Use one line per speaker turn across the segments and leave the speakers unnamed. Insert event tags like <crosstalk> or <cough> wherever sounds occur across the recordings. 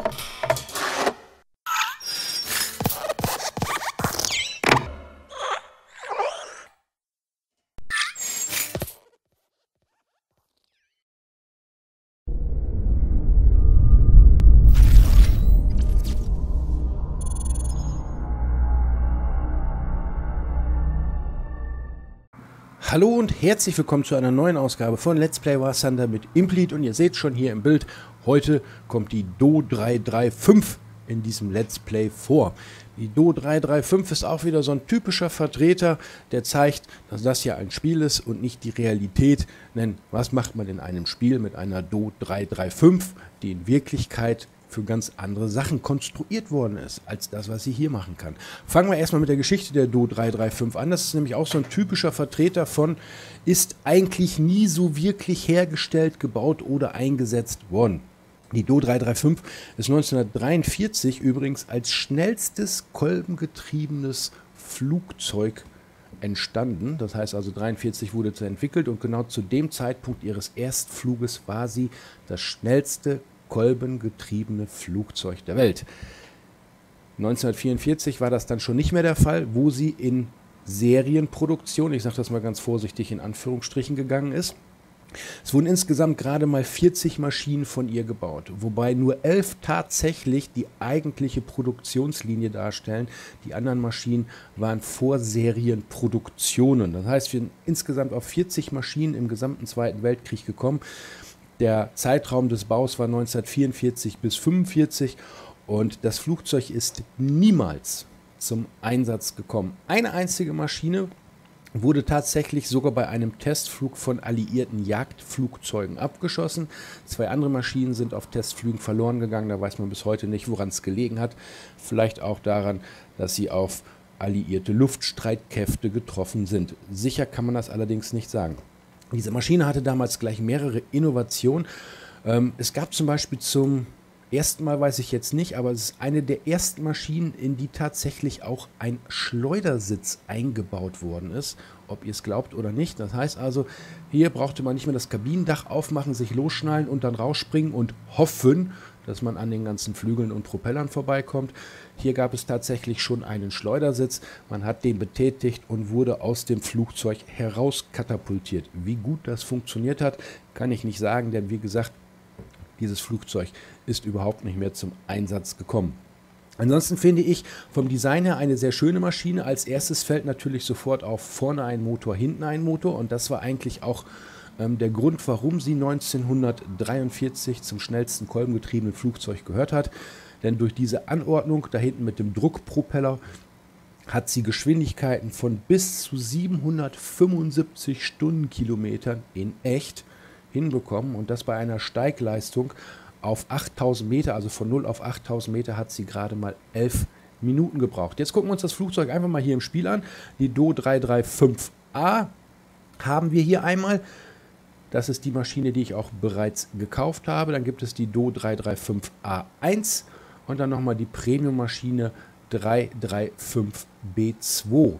Thank you. Hallo und herzlich willkommen zu einer neuen Ausgabe von Let's Play War Thunder mit Impleed und ihr seht schon hier im Bild, heute kommt die Do 335 in diesem Let's Play vor. Die Do 335 ist auch wieder so ein typischer Vertreter, der zeigt, dass das ja ein Spiel ist und nicht die Realität. Denn was macht man in einem Spiel mit einer Do 335, die in Wirklichkeit für ganz andere Sachen konstruiert worden ist, als das, was sie hier machen kann. Fangen wir erstmal mit der Geschichte der Do 335 an. Das ist nämlich auch so ein typischer Vertreter von, ist eigentlich nie so wirklich hergestellt, gebaut oder eingesetzt worden. Die Do 335 ist 1943 übrigens als schnellstes kolbengetriebenes Flugzeug entstanden. Das heißt also 43 wurde sie entwickelt und genau zu dem Zeitpunkt ihres Erstfluges war sie das schnellste kolbengetriebene Flugzeug der Welt. 1944 war das dann schon nicht mehr der Fall, wo sie in Serienproduktion, ich sage das mal ganz vorsichtig in Anführungsstrichen gegangen ist. Es wurden insgesamt gerade mal 40 Maschinen von ihr gebaut, wobei nur elf tatsächlich die eigentliche Produktionslinie darstellen. Die anderen Maschinen waren Vorserienproduktionen. Das heißt, wir sind insgesamt auf 40 Maschinen im gesamten Zweiten Weltkrieg gekommen. Der Zeitraum des Baus war 1944 bis 1945 und das Flugzeug ist niemals zum Einsatz gekommen. Eine einzige Maschine wurde tatsächlich sogar bei einem Testflug von alliierten Jagdflugzeugen abgeschossen. Zwei andere Maschinen sind auf Testflügen verloren gegangen. Da weiß man bis heute nicht, woran es gelegen hat. Vielleicht auch daran, dass sie auf alliierte Luftstreitkräfte getroffen sind. Sicher kann man das allerdings nicht sagen. Diese Maschine hatte damals gleich mehrere Innovationen. Ähm, es gab zum Beispiel zum ersten Mal, weiß ich jetzt nicht, aber es ist eine der ersten Maschinen, in die tatsächlich auch ein Schleudersitz eingebaut worden ist, ob ihr es glaubt oder nicht. Das heißt also, hier brauchte man nicht mehr das Kabinendach aufmachen, sich losschnallen und dann rausspringen und hoffen, dass man an den ganzen Flügeln und Propellern vorbeikommt. Hier gab es tatsächlich schon einen Schleudersitz. Man hat den betätigt und wurde aus dem Flugzeug herauskatapultiert. Wie gut das funktioniert hat, kann ich nicht sagen, denn wie gesagt, dieses Flugzeug ist überhaupt nicht mehr zum Einsatz gekommen. Ansonsten finde ich vom Design her eine sehr schöne Maschine. Als erstes fällt natürlich sofort auf vorne ein Motor, hinten ein Motor und das war eigentlich auch der Grund, warum sie 1943 zum schnellsten kolbengetriebenen Flugzeug gehört hat. Denn durch diese Anordnung da hinten mit dem Druckpropeller hat sie Geschwindigkeiten von bis zu 775 Stundenkilometern in echt hinbekommen und das bei einer Steigleistung auf 8000 Meter, also von 0 auf 8000 Meter hat sie gerade mal 11 Minuten gebraucht. Jetzt gucken wir uns das Flugzeug einfach mal hier im Spiel an. Die Do 335A haben wir hier einmal. Das ist die Maschine, die ich auch bereits gekauft habe. Dann gibt es die Do 335A1 und dann nochmal die Premium-Maschine 335B2.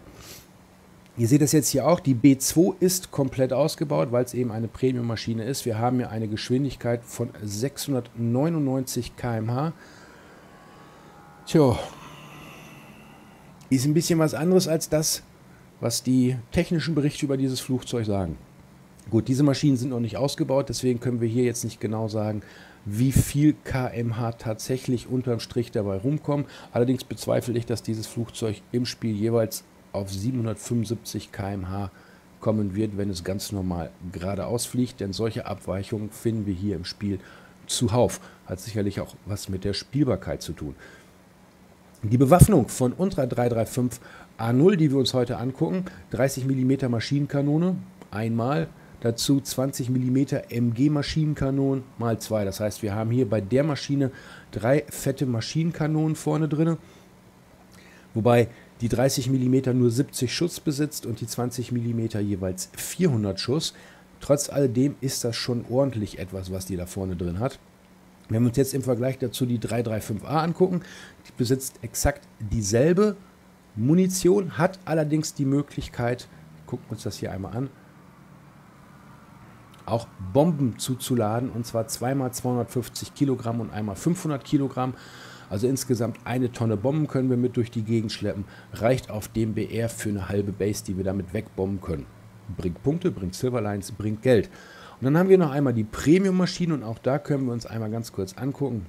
Ihr seht das jetzt hier auch, die B2 ist komplett ausgebaut, weil es eben eine Premium-Maschine ist. Wir haben hier eine Geschwindigkeit von 699 km/h. Tja, ist ein bisschen was anderes als das, was die technischen Berichte über dieses Flugzeug sagen. Gut, diese Maschinen sind noch nicht ausgebaut, deswegen können wir hier jetzt nicht genau sagen, wie viel kmh tatsächlich unterm Strich dabei rumkommen. Allerdings bezweifle ich, dass dieses Flugzeug im Spiel jeweils auf 775 kmh kommen wird, wenn es ganz normal geradeaus fliegt, denn solche Abweichungen finden wir hier im Spiel zuhauf. Hat sicherlich auch was mit der Spielbarkeit zu tun. Die Bewaffnung von unserer 335 A0, die wir uns heute angucken, 30 mm Maschinenkanone, einmal, dazu 20 mm MG-Maschinenkanonen mal zwei. Das heißt, wir haben hier bei der Maschine drei fette Maschinenkanonen vorne drin, wobei die 30 mm nur 70 Schuss besitzt und die 20 mm jeweils 400 Schuss. Trotz alledem ist das schon ordentlich etwas, was die da vorne drin hat. Wenn wir uns jetzt im Vergleich dazu die 335A angucken, die besitzt exakt dieselbe Munition, hat allerdings die Möglichkeit, gucken wir uns das hier einmal an, auch Bomben zuzuladen, und zwar zweimal 250 Kilogramm und einmal 500 Kilogramm. Also insgesamt eine Tonne Bomben können wir mit durch die Gegend schleppen. Reicht auf dem BR für eine halbe Base, die wir damit wegbomben können. Bringt Punkte, bringt Silverlines, bringt Geld. Und dann haben wir noch einmal die Premium-Maschine und auch da können wir uns einmal ganz kurz angucken,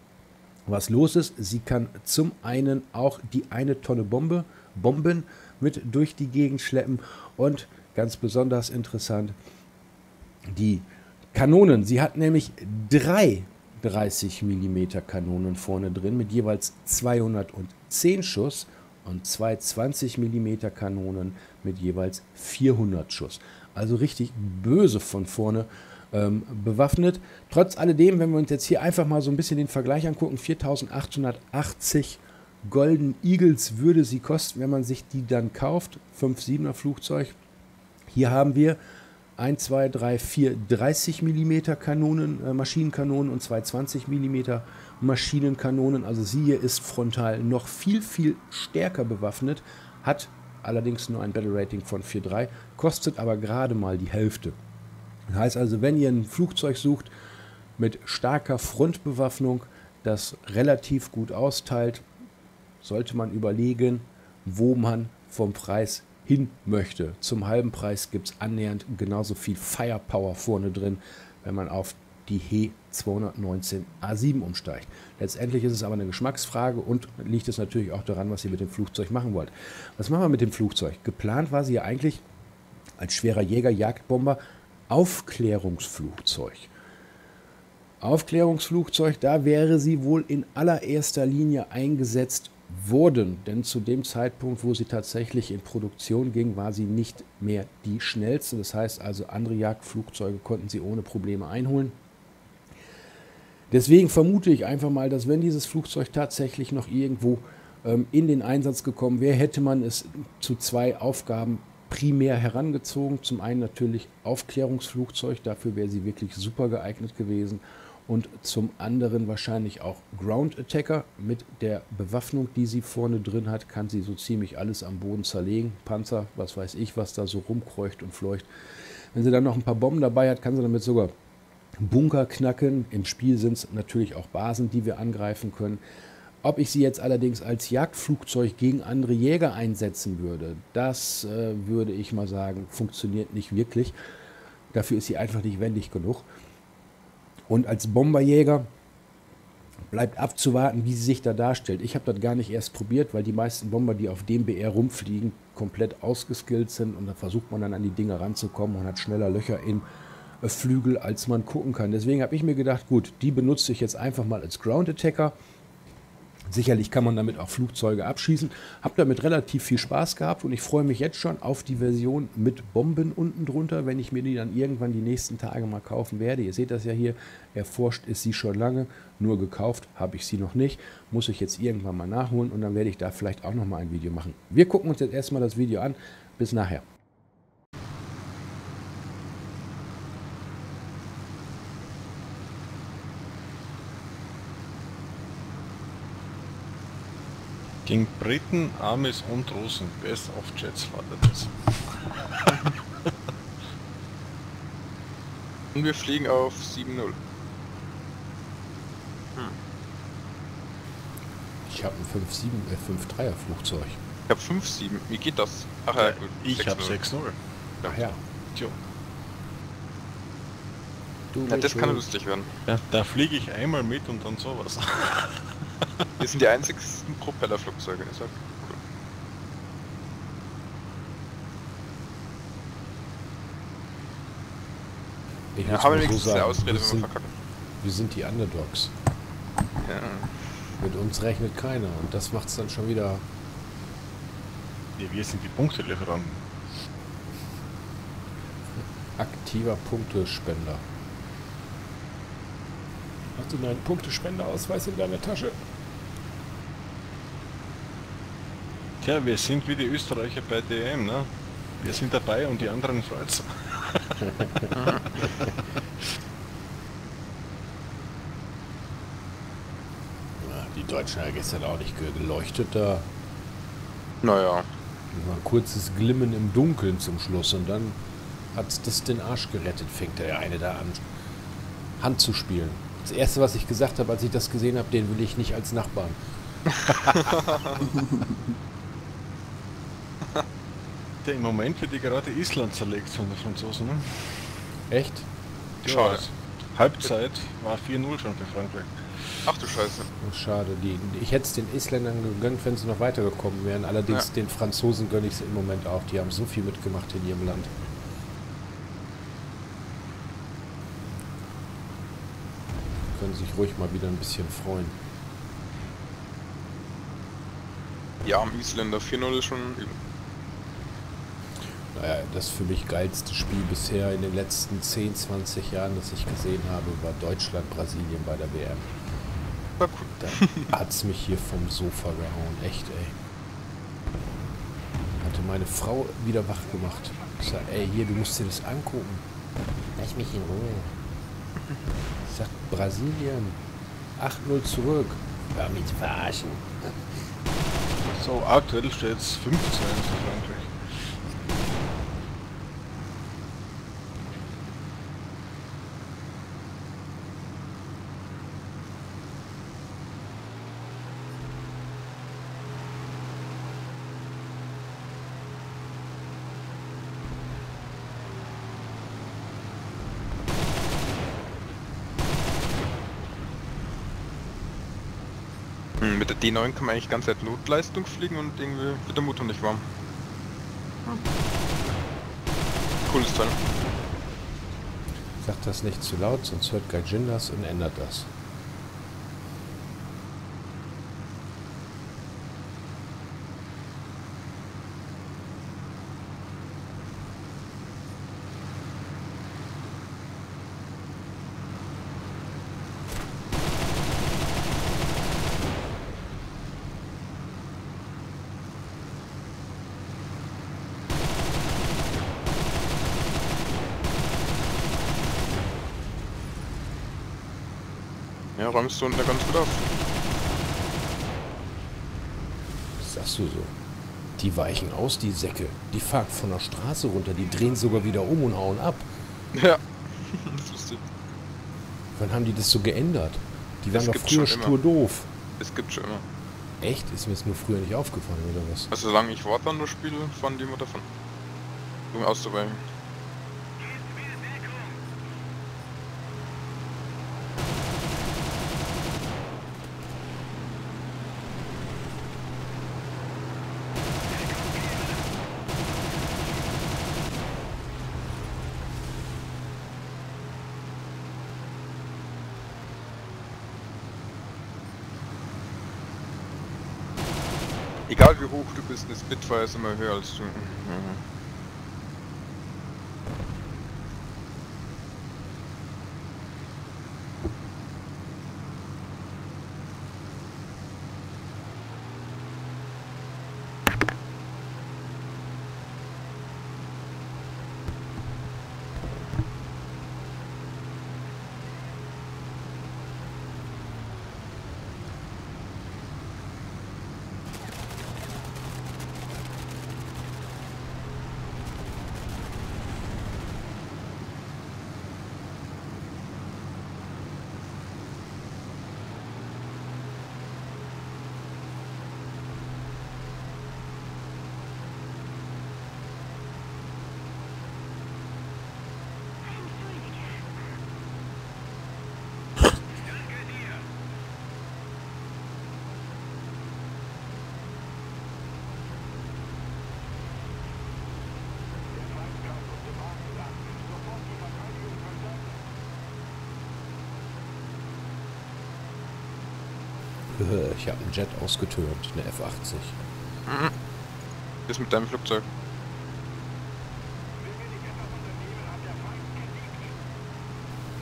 was los ist. Sie kann zum einen auch die eine Tonne Bombe, Bomben mit durch die Gegend schleppen und ganz besonders interessant, die Kanonen. Sie hat nämlich drei 30 mm Kanonen vorne drin mit jeweils 210 Schuss und zwei 20 mm Kanonen mit jeweils 400 Schuss. Also richtig böse von vorne ähm, bewaffnet. Trotz alledem, wenn wir uns jetzt hier einfach mal so ein bisschen den Vergleich angucken, 4880 Golden Eagles würde sie kosten, wenn man sich die dann kauft. 5-7er Flugzeug. Hier haben wir 1, 2, 3, 4 30 mm Kanonen, äh, Maschinenkanonen und zwei 20 mm Maschinenkanonen. Also sie hier ist frontal noch viel, viel stärker bewaffnet, hat allerdings nur ein Battle Rating von 4,3, kostet aber gerade mal die Hälfte. Das heißt also, wenn ihr ein Flugzeug sucht mit starker Frontbewaffnung, das relativ gut austeilt, sollte man überlegen, wo man vom Preis hin möchte. Zum halben Preis gibt es annähernd genauso viel Firepower vorne drin, wenn man auf die He 219 A7 umsteigt. Letztendlich ist es aber eine Geschmacksfrage und liegt es natürlich auch daran, was ihr mit dem Flugzeug machen wollt. Was machen wir mit dem Flugzeug? Geplant war sie ja eigentlich als schwerer Jäger, Jagdbomber, Aufklärungsflugzeug. Aufklärungsflugzeug, da wäre sie wohl in allererster Linie eingesetzt wurden. Denn zu dem Zeitpunkt, wo sie tatsächlich in Produktion ging, war sie nicht mehr die schnellste. Das heißt also, andere Jagdflugzeuge konnten sie ohne Probleme einholen. Deswegen vermute ich einfach mal, dass wenn dieses Flugzeug tatsächlich noch irgendwo ähm, in den Einsatz gekommen wäre, hätte man es zu zwei Aufgaben primär herangezogen. Zum einen natürlich Aufklärungsflugzeug, dafür wäre sie wirklich super geeignet gewesen und zum anderen wahrscheinlich auch Ground Attacker. Mit der Bewaffnung, die sie vorne drin hat, kann sie so ziemlich alles am Boden zerlegen. Panzer, was weiß ich, was da so rumkreucht und fleucht. Wenn sie dann noch ein paar Bomben dabei hat, kann sie damit sogar Bunker knacken. Im Spiel sind es natürlich auch Basen, die wir angreifen können. Ob ich sie jetzt allerdings als Jagdflugzeug gegen andere Jäger einsetzen würde, das äh, würde ich mal sagen, funktioniert nicht wirklich. Dafür ist sie einfach nicht wendig genug. Und als Bomberjäger bleibt abzuwarten, wie sie sich da darstellt. Ich habe das gar nicht erst probiert, weil die meisten Bomber, die auf dem BR rumfliegen, komplett ausgeskillt sind und da versucht man dann an die Dinge ranzukommen und hat schneller Löcher im Flügel, als man gucken kann. Deswegen habe ich mir gedacht, gut, die benutze ich jetzt einfach mal als Ground Attacker Sicherlich kann man damit auch Flugzeuge abschießen. Habe damit relativ viel Spaß gehabt und ich freue mich jetzt schon auf die Version mit Bomben unten drunter, wenn ich mir die dann irgendwann die nächsten Tage mal kaufen werde. Ihr seht das ja hier, erforscht ist sie schon lange, nur gekauft habe ich sie noch nicht. Muss ich jetzt irgendwann mal nachholen und dann werde ich da vielleicht auch noch mal ein Video machen. Wir gucken uns jetzt erstmal das Video an. Bis nachher.
Gegen Briten, Amis und Russen. Best of Jets war das. <laughs>
und wir fliegen auf 7-0. Hm.
Ich habe ein 5-7, äh 5-3er Flugzeug.
Ich habe 5-7. Wie geht das? Ach ja,
gut. Ich habe 6-0.
Ach ja. Tjo.
ja, das kann lustig werden.
Ja, da fliege ich einmal mit und dann sowas. <laughs>
Wir sind die einzigsten Propellerflugzeuge, ich sag. Cool.
Ich ja,
haben wir so sagen, Ausrede, wir, sind,
wir sind die Underdogs.
Ja.
Mit uns rechnet keiner und das macht es dann schon wieder.
Ja, wir sind die Punktelieferanten.
Aktiver Punktespender. Hast du deinen Punktespendeausweis in deiner Tasche?
Tja, wir sind wie die Österreicher bei DM, ne? Wir sind dabei und die anderen freut's. <laughs>
die Deutschen haben gestern auch nicht geleuchtet da.
Naja.
Ein kurzes Glimmen im Dunkeln zum Schluss und dann hat das den Arsch gerettet, fängt der eine da an, Hand zu spielen. Das erste, was ich gesagt habe, als ich das gesehen habe, den will ich nicht als Nachbarn. <laughs>
Der im Moment wird die gerade Island zerlegt von den Franzosen. Ne?
Echt?
Schade.
Ja, Halbzeit war 4-0 schon für Frankreich.
Ach du Scheiße.
Oh, Schade. Die, ich hätte es den Isländern gegönnt, wenn sie noch weitergekommen wären. Allerdings
Ja.
den Franzosen gönne ich es im Moment auch. Die haben so viel mitgemacht in ihrem Land. Können sich ruhig mal wieder ein bisschen freuen.
Ja, am Isländer 4-0 ist schon.
Naja, das für mich geilste Spiel bisher in den letzten 10, 20 Jahren, das ich gesehen habe, war Deutschland-Brasilien bei der WM.
War cool.
Da hat's mich hier vom Sofa gehauen. Echt, ey. Hatte meine Frau wieder wach gemacht. Ich sag, ey, hier, du musst dir das angucken. Lass mich in Ruhe. Ich sag, Brasilien. 8-0 zurück. Hör mich zu verarschen.
So, aktuell steht es 15 für Frankreich.
Hm, mit der D9 kann man eigentlich ganz Zeit Notleistung fliegen und irgendwie wird der Motor nicht warm. Cooles Teil.
Sag das nicht zu laut, sonst hört Gaijin das und ändert das.
Ja, räumst du unten ganz gut auf.
Was sagst du so? Die weichen aus, die Säcke. Die fahren von der Straße runter, die drehen sogar wieder um und hauen ab.
Ja. <laughs> das ist lustig.
Wann haben die das so geändert? Die
Das
waren doch
gibt's
früher stur doof.
Es gibt schon immer.
Echt? Ist mir jetzt nur früher nicht aufgefallen, oder was?
Also solange ich War Thunder spiele, fahren die immer davon. Um auszuweichen. Egal wie eine Spitfire ist immer höher als du. Mhm.
Ich habe einen Jet ausgetürmt, eine F-80.
Ist mit deinem Flugzeug.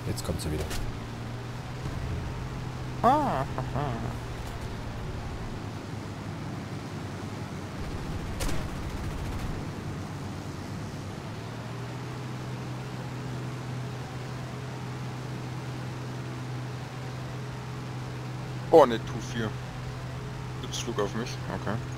Jetzt kommt sie wieder.
Oh ne, Tu 4. Blitzflug auf mich, okay.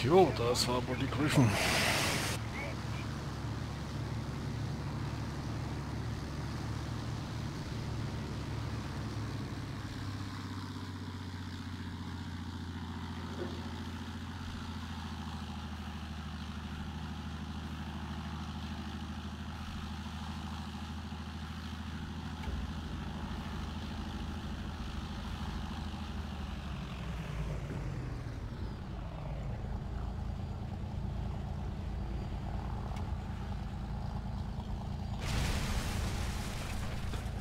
Tjo, das war wohl die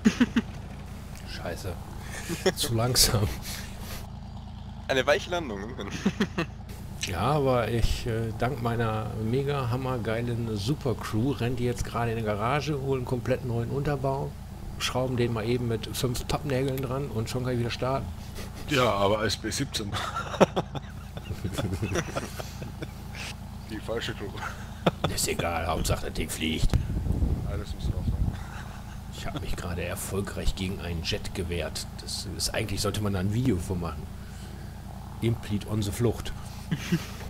<laughs>
Scheiße. Zu langsam.
Eine weiche Landung.
Ja, aber ich, äh, dank meiner mega hammergeilen Supercrew, rennt die jetzt gerade in die Garage, holen einen komplett neuen Unterbau, schrauben den mal eben mit fünf Pappnägeln dran und schon kann ich wieder starten.
Ja, aber als B17. <laughs> die falsche Crew.
Ist egal, Hauptsache das Ding fliegt.
Alles muss drauf sein.
Ich habe mich gerade erfolgreich gegen einen Jet gewehrt. Das ist eigentlich sollte man da ein Video von machen. Implete on the Flucht. <laughs>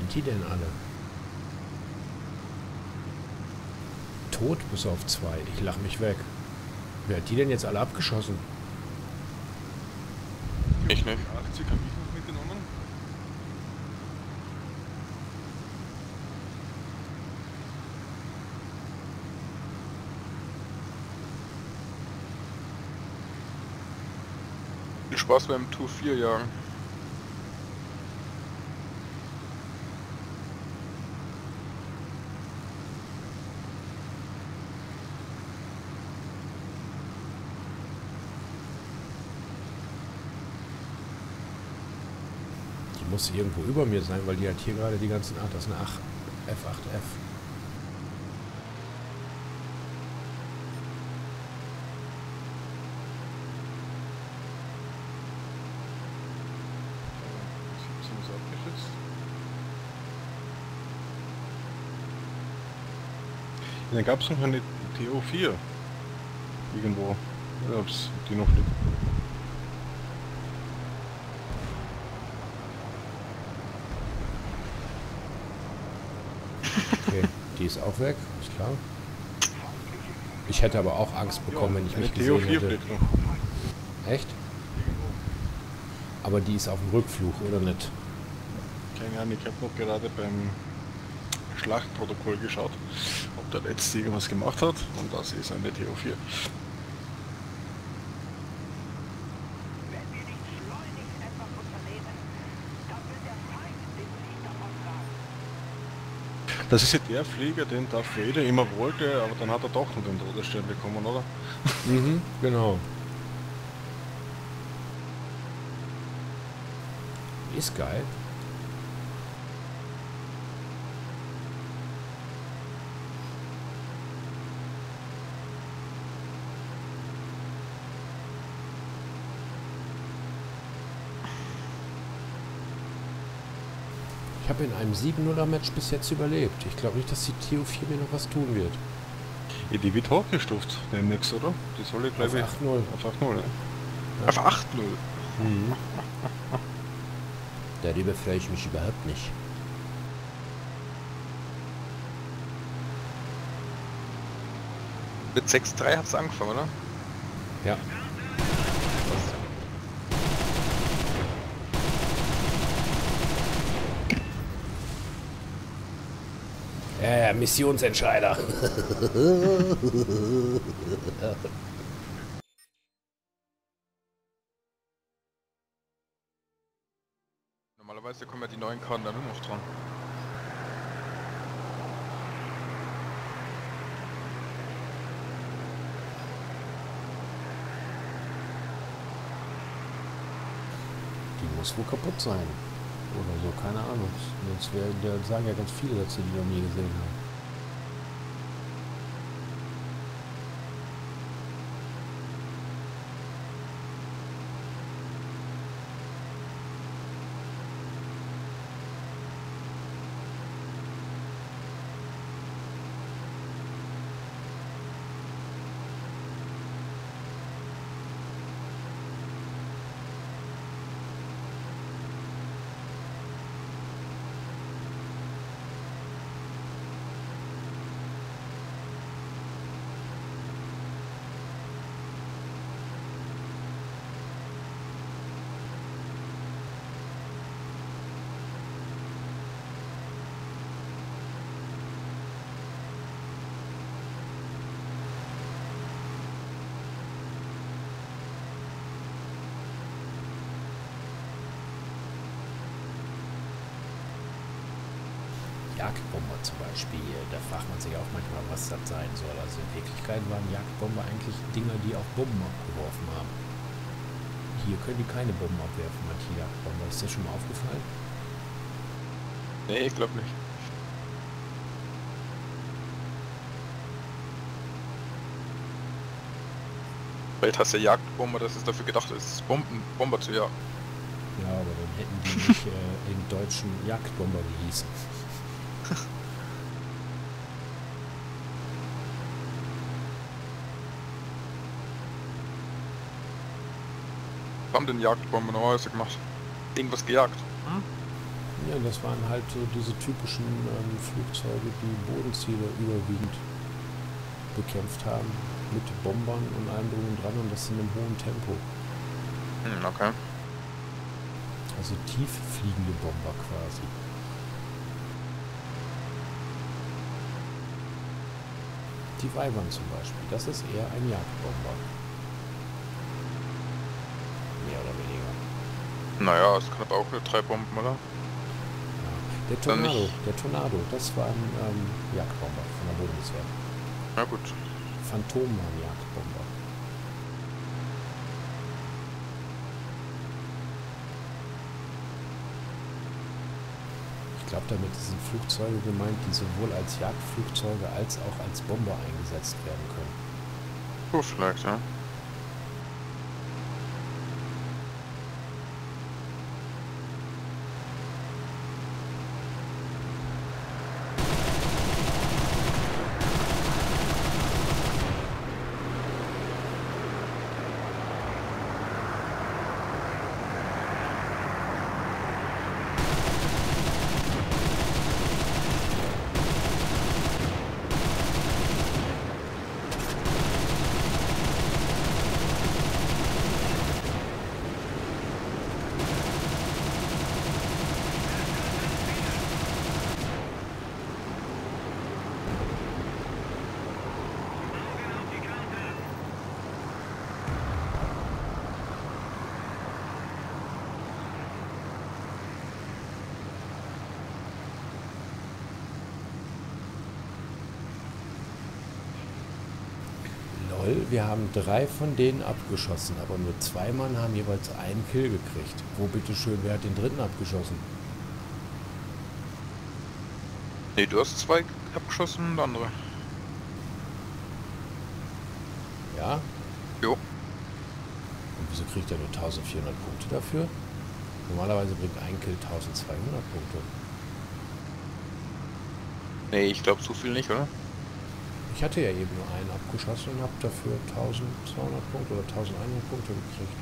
sind die denn alle? Tot bis auf zwei. Ich lach mich weg. Wer hat die denn jetzt alle abgeschossen?
Ich nicht.
80 habe ich noch mitgenommen.
Viel Spaß beim Tour 4 jagen.
Muss irgendwo über mir sein, weil die hat hier gerade die ganzen... Ach, das ist eine 8, F8F.
Äh, 17 ist abgeschützt. Ja, dann gab es noch eine TO4. Irgendwo. Ja, ob's die noch liegt.
Okay, die ist auch weg, ist klar. Ich hätte aber auch Angst bekommen, wenn ich mich gesehen
TO4
hätte.
noch.
Echt? Aber die ist auf dem Rückflug, oder nicht?
Keine Ahnung, ich habe noch gerade beim Schlachtprotokoll geschaut, ob der letzte irgendwas gemacht hat und das ist eine TO4.
Wenn wir nicht schleunigst etwas unternehmen, dann wird der Feind den Sieg davontragen.
Das ist ja der Flieger, den Darth Vader immer wollte, aber dann hat er doch noch den Todesstern bekommen, oder? <laughs>
Mhm, genau. Ist geil. Habe in einem 7-0er-Match bis jetzt überlebt. Ich glaube nicht, dass die TO4 mir noch was tun wird.
Ja, die wird hochgestuft, demnächst, oder? Die soll ich
Auf
glaube ich
8-0.
auf 8-0, ja.
Auf 8-0.
Mhm. <laughs> Darüber freue ich mich überhaupt nicht.
Mit 6-3 hat's angefangen, oder?
Ja. Ja, ja, Missionsentscheider. <laughs>
Normalerweise kommen ja die neuen Karten dann nur noch dran.
Die muss wohl kaputt sein. Keine Ahnung. Jetzt wär, sagen ja ganz viele, sie die noch nie gesehen haben. Jagdbomber zum Beispiel, da fragt man sich auch manchmal, was das sein soll. Also in Wirklichkeit waren Jagdbomber eigentlich Dinger, die auch Bomben abgeworfen haben. Hier können die keine Bomben abwerfen, manche Jagdbomber. Ist dir schon mal aufgefallen?
Nee, ich glaube nicht. Welt hast ja Jagdbomber, das ist dafür gedacht, es ist Bomben, Bomber zu jagen.
Ja, aber dann hätten die nicht äh, in deutschen Jagdbomber gehießen.
Was haben denn Jagdbomber normalerweise gemacht? Irgendwas gejagt.
Ja, das waren halt so diese typischen ähm, Flugzeuge, die Bodenziele überwiegend bekämpft haben. Mit Bombern und allem drum und dran und das in einem hohen Tempo.
Hm, okay.
Also tief fliegende Bomber quasi. Die Weibern zum Beispiel, das ist eher ein Jagdbomber.
Naja, es aber auch nur drei Bomben, oder?
Der Tornado, der Tornado, das war ein ähm, Jagdbomber von der Bundeswehr.
Na gut.
Phantom war ein Jagdbomber. Ich glaube, damit sind Flugzeuge gemeint, die sowohl als Jagdflugzeuge als auch als Bomber eingesetzt werden können.
So vielleicht, ja.
Lol, wir haben drei von denen abgeschossen, aber nur zwei Mann haben jeweils einen Kill gekriegt. Wo bitteschön, wer hat den dritten abgeschossen?
Nee, du hast zwei abgeschossen und andere.
Ja?
Jo.
Und wieso kriegt er nur 1400 Punkte dafür? Normalerweise bringt ein Kill 1200 Punkte.
Nee, ich glaube so viel nicht, oder?
Ich hatte ja eben nur einen abgeschossen und habe dafür 1200 Punkte oder 1100 Punkte gekriegt.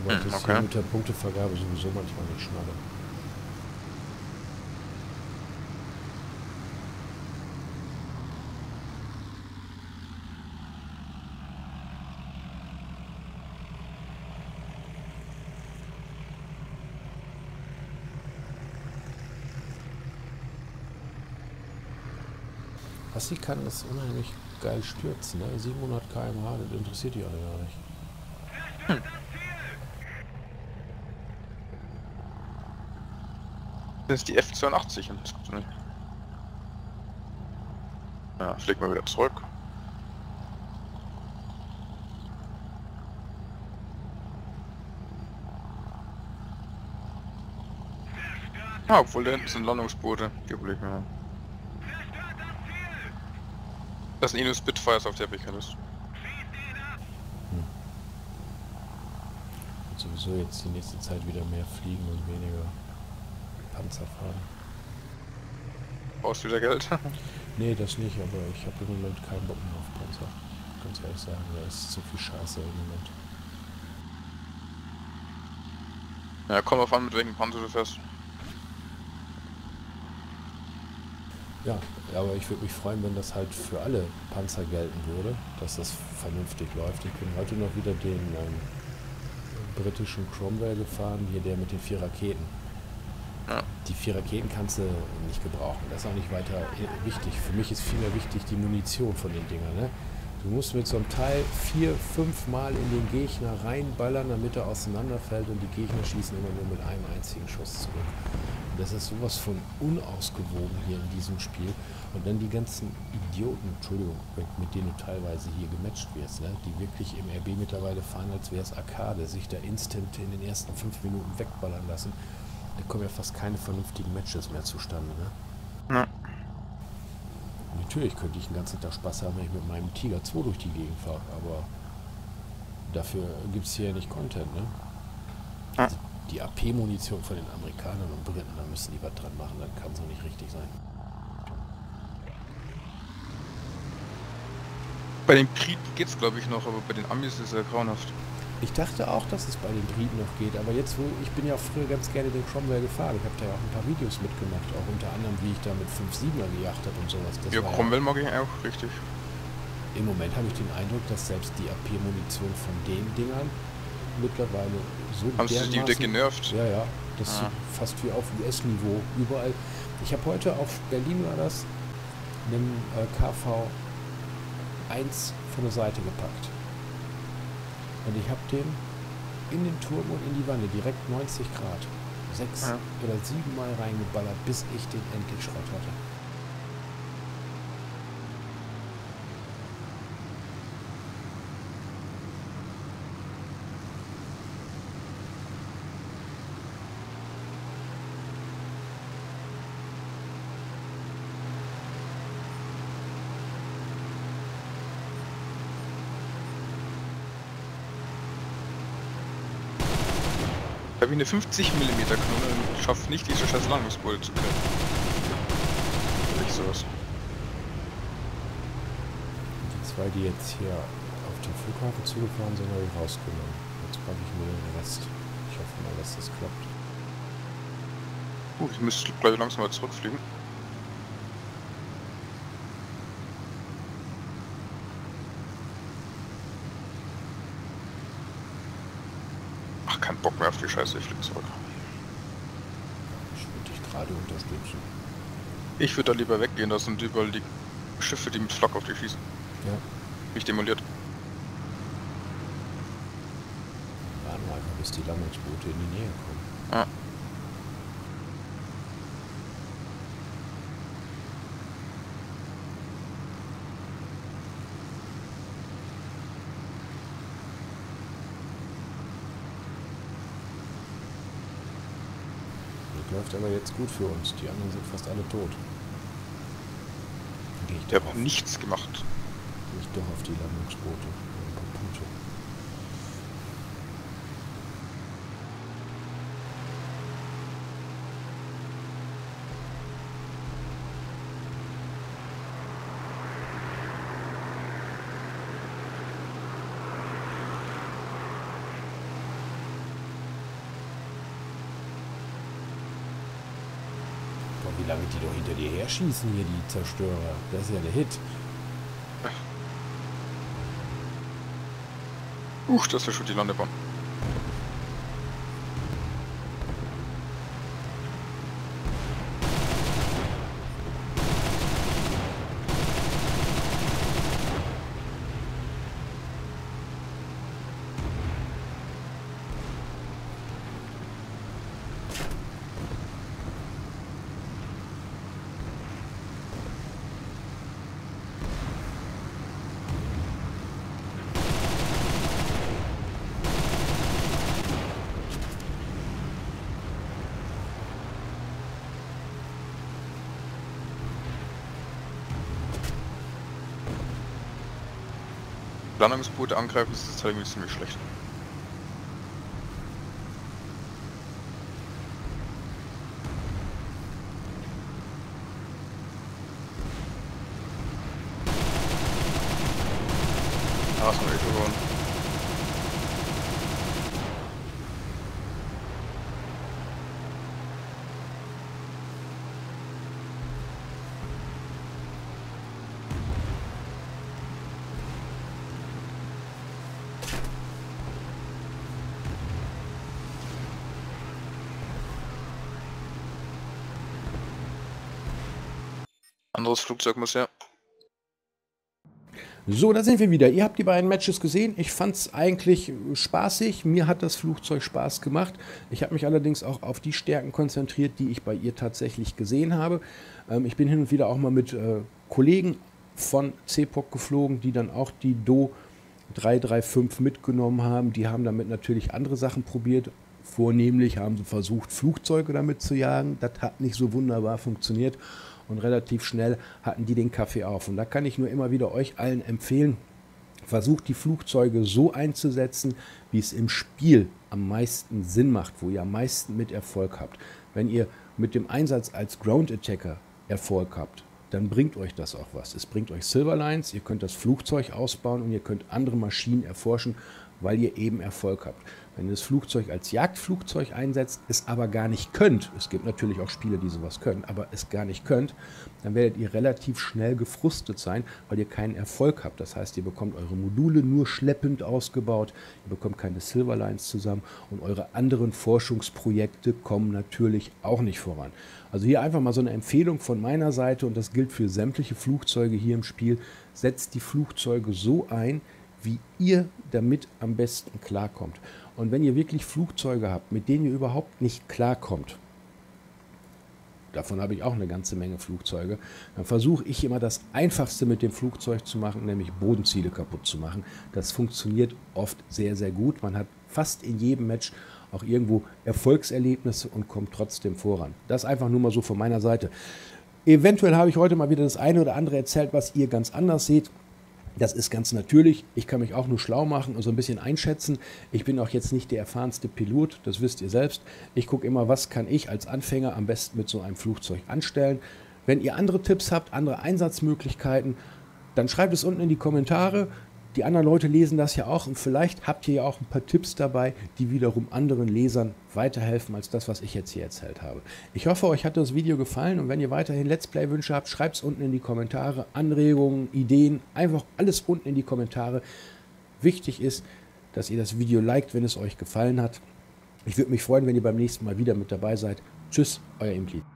Wobei
Hm,
das
okay.
hier mit der Punktevergabe sowieso manchmal nicht schnalle. Was sie kann, ist unheimlich geil stürzen. Ne? 700 km/h, das interessiert die alle gar nicht.
Das ist die F-82 und das gibt's. Ja, flieg mal wieder zurück. Ah, obwohl da hinten sind Landungsboote. Die überlegen wir. Das sind eh nur Spitfires auf der Pickerlist.
Und sowieso jetzt die nächste Zeit wieder mehr fliegen und weniger Panzer fahren.
Brauchst du wieder Geld? <laughs>
Nee, das nicht, aber ich habe im Moment keinen Bock mehr auf Panzer. Ganz ehrlich sagen, da ist zu viel Scheiße im Moment.
ja, komm auf an, mit welchem Panzer du fährst.
Ja, aber ich würde mich freuen, wenn das halt für alle Panzer gelten würde, dass das vernünftig läuft. Ich bin heute noch wieder den ähm, britischen Cromwell gefahren, hier der mit den vier Raketen. Die vier Raketen kannst du nicht gebrauchen. Das ist auch nicht weiter i- wichtig. Für mich ist vielmehr wichtig die Munition von den Dingern. Ne? Du musst mit so einem Teil vier, fünf Mal in den Gegner reinballern, damit er auseinanderfällt und die Gegner schießen immer nur mit einem einzigen Schuss zurück. Das ist sowas von unausgewogen hier in diesem Spiel. Und dann die ganzen Idioten, Entschuldigung, mit, mit denen du teilweise hier gematcht wirst, ne? die wirklich im RB mittlerweile fahren, als wäre es Arcade, sich da instant in den ersten fünf Minuten wegballern lassen. Da kommen ja fast keine vernünftigen Matches mehr zustande. Ne?
Ja.
Natürlich könnte ich den ganzen Tag Spaß haben, wenn ich mit meinem Tiger 2 durch die Gegend fahre, aber dafür gibt es hier ja nicht Content, ne?
Ja.
Also die AP-Munition von den Amerikanern und Briten, da müssen die was dran machen, das kann so nicht richtig sein.
Bei den Briten geht's glaube ich noch, aber bei den Amis ist er grauenhaft.
Ich dachte auch, dass es bei den Briten noch geht, aber jetzt, wo ich bin ja auch früher ganz gerne den Cromwell gefahren, ich habe da ja auch ein paar Videos mitgemacht, auch unter anderem, wie ich da mit 5-7er gejagt habe und sowas. Das
Ja, Cromwell mag ich auch, richtig.
Im Moment habe ich den Eindruck, dass selbst die AP-Munition von den Dingern mittlerweile so
Haben sie die wieder genervt?
Ja, ja. Das
Ah.
ist fast wie auf US-Niveau. Überall. Ich habe heute auf Berlin war das einen äh, KV 1 von der Seite gepackt. Und ich habe den in den Turm und in die Wanne direkt 90 Grad. Sechs
Ja.
oder sieben Mal reingeballert, bis ich den endlich Schrott hatte.
Da habe ich eine 50 mm Kanone und schafft nicht diese scheiß Landungsboote zu treffen. Nicht sowas.
Die zwei, die jetzt hier auf den Flughafen zugefahren sind, habe ich rausgenommen. Jetzt packe ich mir den Rest. Ich hoffe mal, dass das klappt.
Uh, ich müsste gleich langsam mal zurückfliegen. Mehr auf die Scheiße, ich flieg zurück.
Ich würde dich gerade unterstützen.
Ich würde da lieber weggehen, da sind überall die Schiffe, die mit Flak auf dich schießen.
Ja.
Mich demoliert.
Warten wir einfach, bis die Landungsboote in die Nähe kommen. Läuft aber jetzt gut für uns. Die anderen sind fast alle tot. Gehe ich
Ich
doch
habe
auf,
nichts gemacht.
gehe ich doch auf die Landungsboote. Ein paar Punkte. Lange die doch hinter dir her schießen hier, die Zerstörer. Das ist ja der Hit.
Uch, das ist schon die Landebahn. Landungsboote angreifen, ist das Timing ziemlich schlecht. Ah, ist noch Echo geworden. Anderes Flugzeug muss ja.
So, da sind wir wieder. Ihr habt die beiden Matches gesehen. Ich fand es eigentlich spaßig. Mir hat das Flugzeug Spaß gemacht. Ich habe mich allerdings auch auf die Stärken konzentriert, die ich bei ihr tatsächlich gesehen habe. Ähm, ich bin hin und wieder auch mal mit äh, Kollegen von CPOC geflogen, die dann auch die Do 335 mitgenommen haben. Die haben damit natürlich andere Sachen probiert. Vornehmlich haben sie versucht, Flugzeuge damit zu jagen. Das hat nicht so wunderbar funktioniert und relativ schnell hatten die den Kaffee auf. Und da kann ich nur immer wieder euch allen empfehlen, versucht die Flugzeuge so einzusetzen, wie es im Spiel am meisten Sinn macht, wo ihr am meisten mit Erfolg habt. Wenn ihr mit dem Einsatz als Ground Attacker Erfolg habt, dann bringt euch das auch was. Es bringt euch Silverlines, ihr könnt das Flugzeug ausbauen und ihr könnt andere Maschinen erforschen, weil ihr eben Erfolg habt. Wenn ihr das Flugzeug als Jagdflugzeug einsetzt, es aber gar nicht könnt, es gibt natürlich auch Spiele, die sowas können, aber es gar nicht könnt, dann werdet ihr relativ schnell gefrustet sein, weil ihr keinen Erfolg habt. Das heißt, ihr bekommt eure Module nur schleppend ausgebaut, ihr bekommt keine Silverlines zusammen und eure anderen Forschungsprojekte kommen natürlich auch nicht voran. Also hier einfach mal so eine Empfehlung von meiner Seite und das gilt für sämtliche Flugzeuge hier im Spiel. Setzt die Flugzeuge so ein, wie ihr damit am besten klarkommt. Und wenn ihr wirklich Flugzeuge habt, mit denen ihr überhaupt nicht klarkommt, davon habe ich auch eine ganze Menge Flugzeuge, dann versuche ich immer das Einfachste mit dem Flugzeug zu machen, nämlich Bodenziele kaputt zu machen. Das funktioniert oft sehr, sehr gut. Man hat fast in jedem Match auch irgendwo Erfolgserlebnisse und kommt trotzdem voran. Das einfach nur mal so von meiner Seite. Eventuell habe ich heute mal wieder das eine oder andere erzählt, was ihr ganz anders seht. Das ist ganz natürlich. Ich kann mich auch nur schlau machen und so ein bisschen einschätzen. Ich bin auch jetzt nicht der erfahrenste Pilot, das wisst ihr selbst. Ich gucke immer, was kann ich als Anfänger am besten mit so einem Flugzeug anstellen. Wenn ihr andere Tipps habt, andere Einsatzmöglichkeiten, dann schreibt es unten in die Kommentare. Die anderen Leute lesen das ja auch und vielleicht habt ihr ja auch ein paar Tipps dabei, die wiederum anderen Lesern weiterhelfen als das, was ich jetzt hier erzählt habe. Ich hoffe, euch hat das Video gefallen und wenn ihr weiterhin Let's Play-Wünsche habt, schreibt es unten in die Kommentare. Anregungen, Ideen, einfach alles unten in die Kommentare. Wichtig ist, dass ihr das Video liked, wenn es euch gefallen hat. Ich würde mich freuen, wenn ihr beim nächsten Mal wieder mit dabei seid. Tschüss, euer Implied.